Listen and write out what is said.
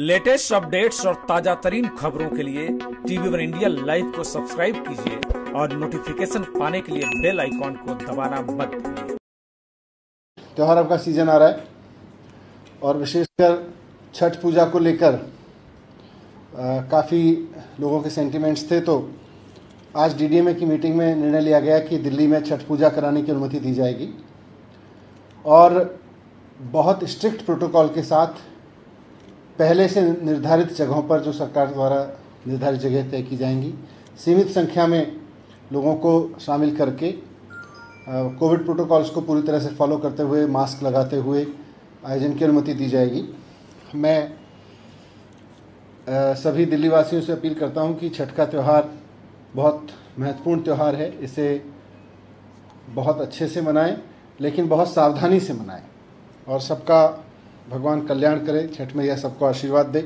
Latest updates और ताज़ा तरीन खबरों के लिए टीवी वन इंडिया लाइव को सब्सक्राइब कीजिए और नोटिफिकेशन पाने के लिए बेल आइकॉन को दबाना मत भूलिए। त्यौहार सीज़न आ रहा है और विशेषकर छठ पूजा को लेकर काफ़ी लोगों के सेंटिमेंट्स थे तो आज डीडीएमए की मीटिंग में निर्णय लिया गया कि दिल्ली में छठ पूजा कराने की अनुमति दी जाएगी और बहुत स्ट्रिक्ट प्रोटोकॉल के साथ पहले से निर्धारित जगहों पर जो सरकार द्वारा निर्धारित जगह तय की जाएँगी सीमित संख्या में लोगों को शामिल करके कोविड प्रोटोकॉल्स को पूरी तरह से फॉलो करते हुए मास्क लगाते हुए आयोजन की अनुमति दी जाएगी। मैं आ, सभी दिल्ली वासियों से अपील करता हूँ कि छठ का त्यौहार बहुत महत्वपूर्ण त्यौहार है। इसे बहुत अच्छे से मनाएँ लेकिन बहुत सावधानी से मनाएँ और सबका भगवान कल्याण करे छठ मैया सबको आशीर्वाद दे।